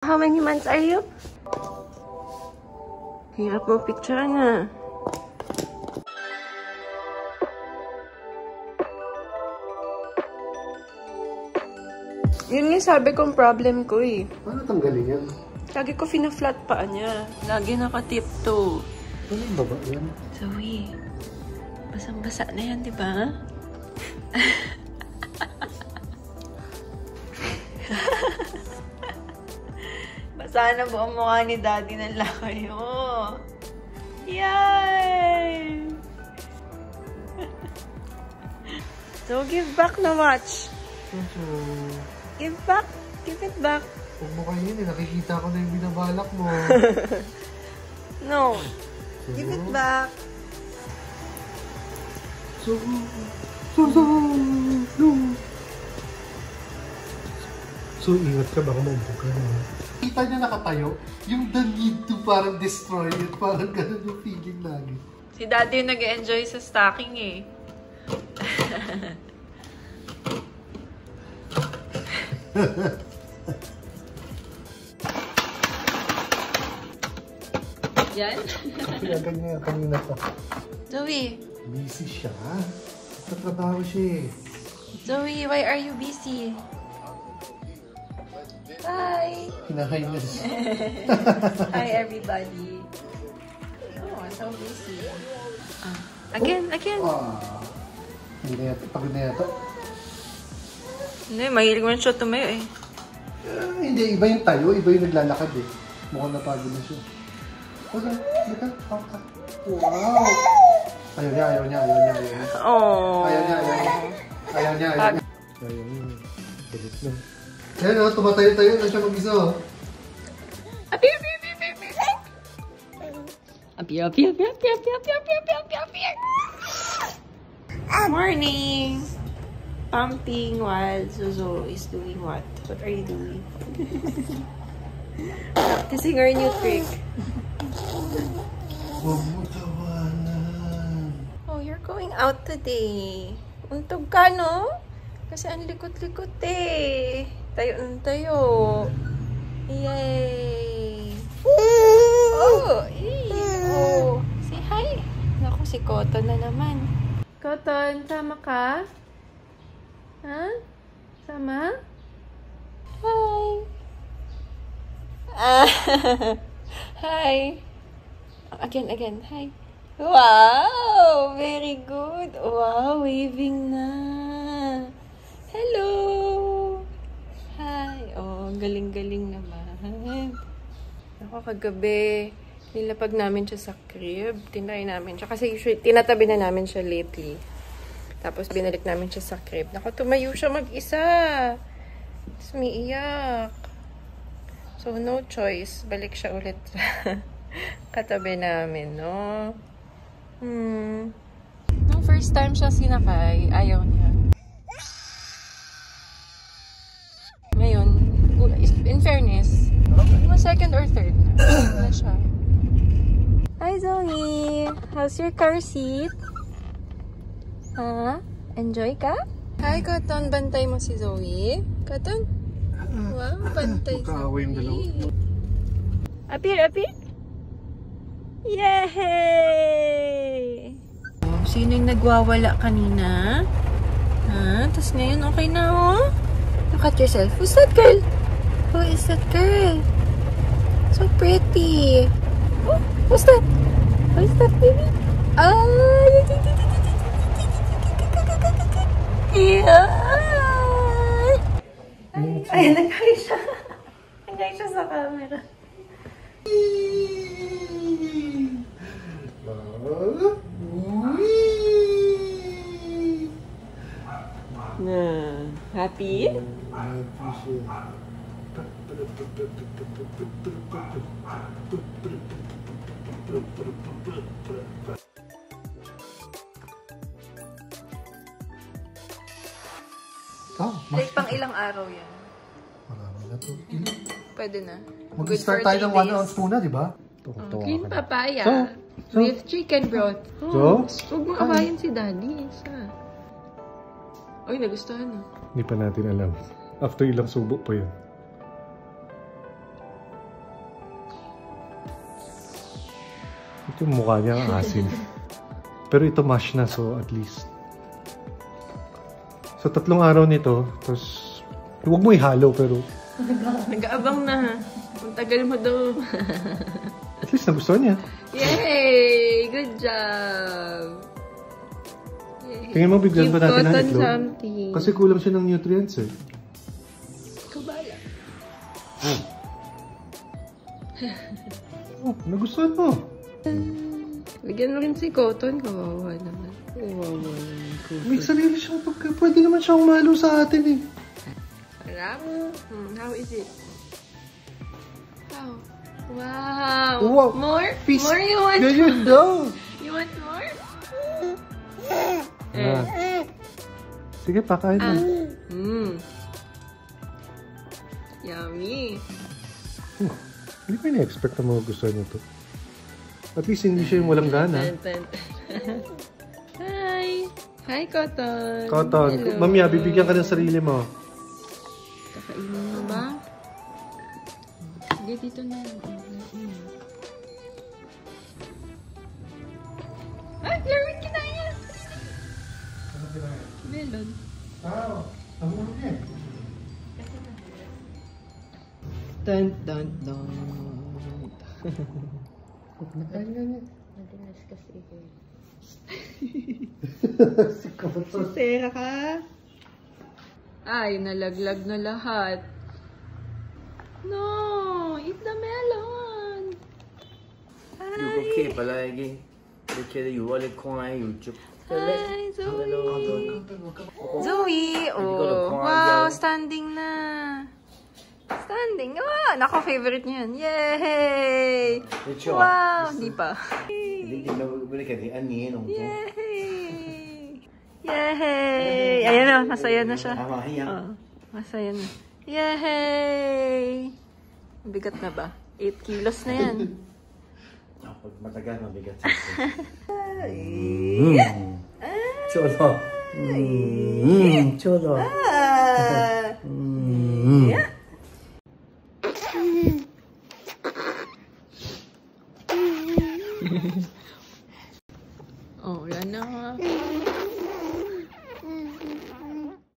How many months are you? Hirap mo picture na. Yun yung sabi kong problem ko eh. Paano tanggalin yan? Lagi ko fina-flat pa niya. Lagi naka-tiptoe. Ano yung baba yan? Zoe, basang-basa na yan, di ba? Basa na buong mukha ni Daddy ng lakayo. Yay! so, give back na much. So, Give back. Give it back. huwag mo kayo yun eh. Nakikita ko na yung binabalak mo. No. Give it back. So, so, so, no. So, ingat ka, baka maubog ka na. Kita niya nakatayo, yung the need to parang destroy it, parang ganun yung feeling lagi. Si Daddy yung nag-enjoy sa stocking eh. Yan? Pinagan niya kanina pa. Zoe, Busy siya. Nagtatrabaho siya eh. Zoe, why are you busy? Hi! Hinahay siya. Hi, everybody. Oh, so busy. Ah, again, again. Ah, hindi na yata, pagod na yata. Hindi, mahilig mo siya tumayo eh. Ah, hindi, iba yung tayo, iba yung naglalakad eh. Mukhang napagod na siya. Wala, halika. Wow! Ayaw niya, ayaw niya, ayaw niya, ayaw niya. Oh. Ayaw niya, ayaw niya. Ayaw niya, ayaw niya. Ayaw niya. Galit na. Ayan o, tumatayo-tayo na siya mag-isa oh. Appear, appear, appear, appear, appear. Appear, appear, appear, appear, appear, appear, appear, appear, appear. Morning! Pumping while Zuzo is doing what? What are you doing? Practicing our new trick. Huwag mo tawanan. Oh, you're going out today. Untog ka, no? Kasi ang likot-likot eh. Tayo ng tayo. Yay! Oh! Ee! Oh! Say hi! Naku, si Cotton na naman. Cotton, sama ka? Ha? Sama? Hi! Ah! hi! Again, again. Hi. Wow! Very good. Wow, waving na. Hello! Galing-galing naman. Ako kagabi, nilapag namin siya sa crib. Tinry namin siya. Kasi usually, tinatabi na namin siya lately. Tapos, binalik namin siya sa crib. Naku, tumayo siya mag-isa. Tapos, umiiyak. So, no choice. Balik siya ulit katabi namin, no? Hmm. Nung first time siya sinakay, ayaw niya. Ngayon, in fairness, mga second or third na, siya. Hi, Zoe! How's your car seat? Ha? Enjoy ka? Hi, Cotton. Bantay mo si Zoe. Cotton? Wow, bantay si. Zoe. Appear, appear. Yay! Oh, sino yung nagwawala kanina? Ha? Tapos ngayon okay na, oh? Look at yourself. Who's that girl? Who is that girl? So pretty. Oh, who's that? What is that, baby? Oh, Yeah! Ay, nagkali siya. Nagkali siya sa camera. Na, happy? Oh, Like, pang ilang araw yan? Marami na to. Ilan? Pwede na. Mag-start tayo ng three 1 days. ounce muna, di ba? Green papaya. So, so- with chicken broth. So? Huwag mo awayin si daddy. Isa. Uy, nagustuhan na. Hindi pa natin alam. After ilang subo pa yun. Yung mukha niya ang asin. Pero ito mash na, so at least. So tatlong araw nito, tapos huwag mo ihalo pero Nag-aabang na. Ang tagal mo daw. at least nagustuhan niya. Yay! Good job! Yay. Tingin mo bigyan ba natin ng itlog? something. Kasi kulang siya ng nutrients eh. Kabala. Oh, nagustuhan mo. Bigyan mo rin si Cotton. Kawawa naman. Kawawa naman. May sarili siyang pagka. Pwede naman siyang umalo sa atin eh. Harap? Hmm, how is it? Wow. Wow. Wow. More? Peace. More you want? Ganyan daw. You want more? Ah. Sige, pakain mo. Hmm. Yummy. Hmm. Hindi ko na-expect na magugustuhan niyo to. At least hindi siya yung walang gana. Hi. Hi, Cotton. Cotton, Hello. mamaya, bibigyan ka ng sarili mo. Kakainin mo ba? Sige, dito na. Ay, Larry, kinain! Melon. Ah, nahulog niya. Dun, dun, dun. Madinas kasi ito. Eh. Sisera ka. Ay, nalaglag na lahat. No! Eat the melon! Ay! You okay pala, Egi? Okay, you want to cry, you. Hi, Zoe! Zoe! Oh, wow, standing na! galing! Ah, nako, favorite niya yan. Yay! Ah, wow! Hindi pa. Eh, Yay! Yay! Ayan na, masaya na siya. Oh, masaya na. Yay! Bigat na ba? 8 kilos na yan. Ah, pag matagal, mabigat siya. Ay! Mm. Ay! Chulo! Mm. Ay!